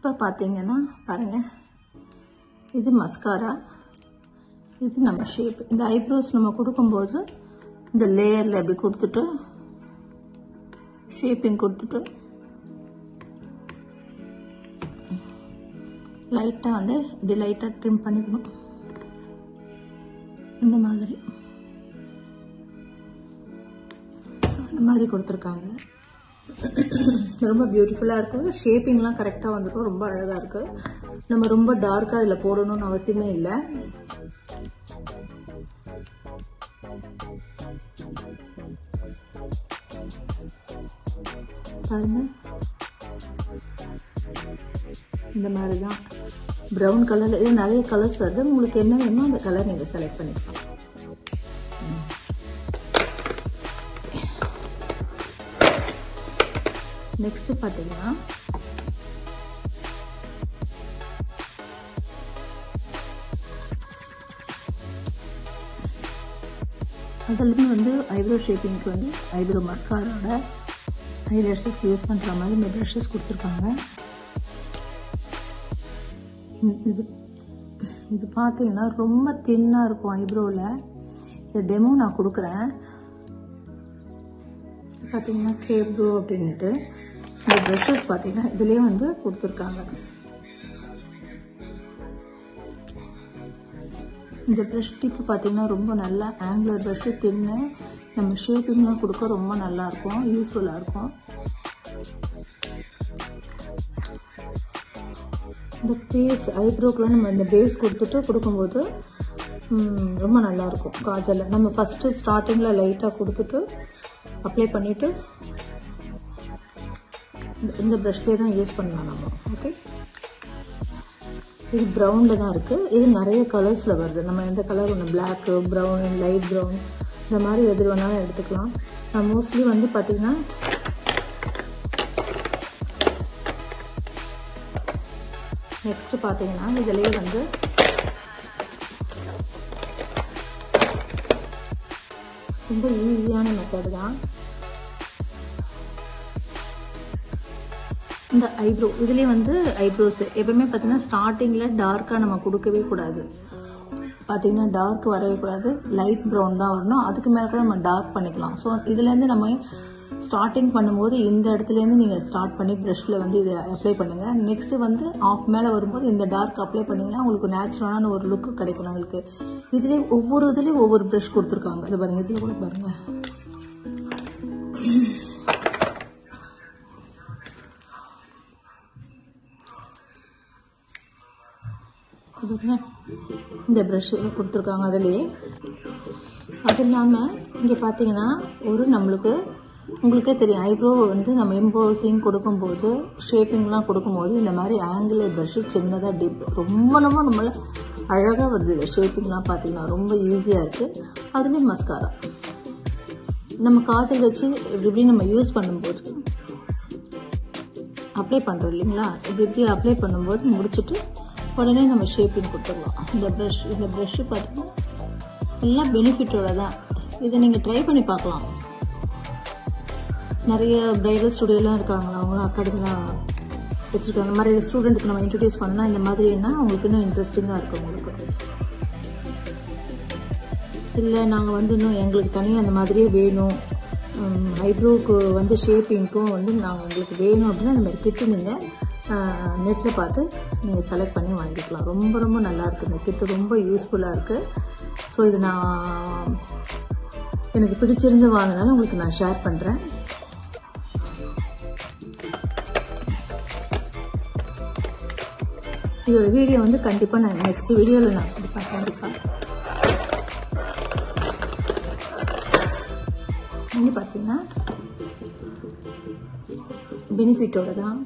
இப்போ பார்த்தீங்கன்னா பாருங்கள் இது மஸ்காரா இது நம்ம ஷேப் இந்த ஐப்ரோஸ் நம்ம கொடுக்கும்போது இந்த லேயரில் அப்படி கொடுத்துட்டு ஷேப்பிங் கொடுத்துட்டு லைட்டாக வந்து இப்படி லைட்டாக ட்ரிம் பண்ணிக்கணும். இந்த மாதிரி. ஸோ அந்த மாதிரி கொடுத்துருக்காங்க. ரொம்ப பியூட்டிஃபுல்லாக இருக்கும் ஷேப்பிங்லாம் கரெக்டாக வந்துடும் ரொம்ப அழகாக இருக்குது நம்ம ரொம்ப டார்க்காக அதில் போடணும்னு அவசியமே இல்லை. பாருங்க. இந்த மாதிரி தான் ப்ரௌன் கலரில் இது நிறைய கலர்ஸ் வருது. உங்களுக்கு என்ன வேணுமோ அந்த கலர் நீங்கள் செலக்ட் பண்ணிக்கலாம். நெக்ஸ்ட்டு பார்த்தீங்கன்னா அதுலேருந்து வந்து ஐப்ரோ ஷேப்பிங்க்கு வந்து ஐப்ரோ மஸ்காரோட ஐ லேஷஸ் யூஸ் பண்ணுற மாதிரி இந்த ப்ரஷஸ் கொடுத்துருக்காங்க. இது இது பார்த்தீங்கன்னா ரொம்ப தின்னாக இருக்கும் ஐப்ரோவில் இந்த டெமோ நான் கொடுக்குறேன். பார்த்தீங்கன்னா கேப்ரோ அப்படின்ட்டு இந்த ப்ரஷஸ் பார்த்தீங்கன்னா இதுலேயே வந்து கொடுத்துருக்காங்க. இந்த ப்ரெஷ் டிப்பு பார்த்தீங்கன்னா ரொம்ப நல்லா ஆங்குலர் ப்ரெஷ்ஷு தின்னு நம்ம ஷேப்பிங்லாம் கொடுக்க ரொம்ப நல்லாயிருக்கும் யூஸ்ஃபுல்லாக இருக்கும். இந்த பேஸ் ஐப்ரோக்கெலாம் நம்ம இந்த பேஸ் கொடுத்துட்டு கொடுக்கும்போது ரொம்ப நல்லாயிருக்கும் காஜலில் நம்ம ஃபஸ்ட்டு ஸ்டார்டிங்கில் லைட்டாக கொடுத்துட்டு அப்ளை பண்ணிவிட்டு இந்த ப்ரஷ்லேயே தான் யூஸ் பண்ணலாம் நம்ம. ஓகே இது ப்ரௌனில் தான் இருக்குது இது நிறைய கலர்ஸில் வருது. நம்ம எந்த கலர் ஒன்று பிளாக்கு ப்ரௌன் லைட் ப்ரௌன் இந்த மாதிரி எது வேணாலும் எடுத்துக்கலாம். நான் மோஸ்ட்லி வந்து பார்த்திங்கன்னா நெக்ஸ்ட்டு பார்த்தீங்கன்னா இதுலேயே வந்து ரொம்ப ஈஸியான மெத்தட் தான். இந்த ஐப்ரோ இதுலேயே வந்து ஐப்ரோஸ் எப்பவுமே பார்த்தீங்கன்னா ஸ்டார்டிங்கில் டார்க்காக நம்ம கொடுக்கவே கூடாது. பார்த்தீங்கன்னா டார்க் வரவே கூடாது. லைட் ப்ரௌன் தான் வரணும். அதுக்கு மேலே கூட நம்ம டார்க் பண்ணிக்கலாம். ஸோ இதுலேருந்து நம்ம ஸ்டார்டிங் பண்ணும்போது இந்த இடத்துலேருந்து நீங்கள் ஸ்டார்ட் பண்ணி ப்ரஷில் வந்து இதை அப்ளை பண்ணுங்கள் நெக்ஸ்ட்டு வந்து ஆஃப் மேலே வரும்போது இந்த டார்க் அப்ளை பண்ணிங்கன்னா உங்களுக்கு நேச்சுரலான ஒரு லுக்கு கிடைக்கும் உங்களுக்கு. இதுலேயே ஒவ்வொரு இதுலேயும் ஒவ்வொரு ப்ரெஷ் கொடுத்துருக்காங்க. இது பாருங்கள் இதில் கூட பாருங்கள் இந்த ப்ரஷ் கொடுத்துருக்காங்க அதுலேயே. அது இல்லாமல் இங்கே பார்த்தீங்கன்னா ஒரு நம்மளுக்கு உங்களுக்கே தெரியும் ஐப்ரோ வந்து நம்ம இம்போசிங் கொடுக்கும்போது ஷேப்பிங்லாம் கொடுக்கும்போது இந்த மாதிரி ஆங்கிள் ப்ரஷ்ஷு சின்னதாக டிப் ரொம்ப ரொம்ப நம்மளை அழகாக வருது இல்லை ஷேப்பிங்லாம் பார்த்தீங்கன்னா ரொம்ப ஈஸியாக இருக்குது அதுலேயும் மஸ்காரா நம்ம காஜல் வச்சு இப்படி இப்படி நம்ம யூஸ் பண்ணும்போது அப்ளை பண்ணுறோம் இல்லைங்களா? இப்படி இப்படி அப்ளை பண்ணும்போது முடிச்சுட்டு உடனே நம்ம ஷேப்பிங் கொடுத்துடலாம். இந்த ப்ரஷ் இந்த ப்ரஷ்ஷு பார்த்தீங்கன்னா எல்லாம் பெனிஃபிட்டோட தான். இதை நீங்கள் ட்ரை பண்ணி பார்க்கலாம். நிறைய பிரைடல் ஸ்டுடியோலாம் இருக்காங்களா? அவங்களும் அகாடமிலாம் வச்சுருக்காங்க. மாதிரி ஸ்டூடெண்ட்டுக்கு நம்ம இன்ட்ரடியூஸ் பண்ணால் இந்த மாதிரின்னா அவங்களுக்கு இன்னும் இன்ட்ரெஸ்டிங்காக இருக்கும் உங்களுக்கு. இல்லை நாங்கள் வந்து இன்னும் எங்களுக்கு தனியாக அந்த மாதிரியே வேணும். ஐப்ரோவுக்கு வந்து ஷேப்பிங்க்கும் வந்து நாங்கள் உங்களுக்கு வேணும் அப்படின்னா இந்த மாதிரி கிட்டு நீங்கள் நெட்டில் பார்த்து நீங்கள் செலக்ட் பண்ணி வாங்கிக்கலாம். ரொம்ப ரொம்ப நல்லாயிருக்கு இந்த கிட்டு ரொம்ப யூஸ்ஃபுல்லாக இருக்குது ஸோ இது நான் எனக்கு பிடிச்சிருந்து வாங்கினாலும் உங்களுக்கு நான் ஷேர் பண்ணுறேன் இதோட வீடியோ வந்து கண்டிப்பாக நான் நெக்ஸ்ட் வீடியோவில் நான் கொடுப்பேன். கண்டிப்பாக வந்து பார்த்தீங்கன்னா பெனிஃபிட்டோட தான்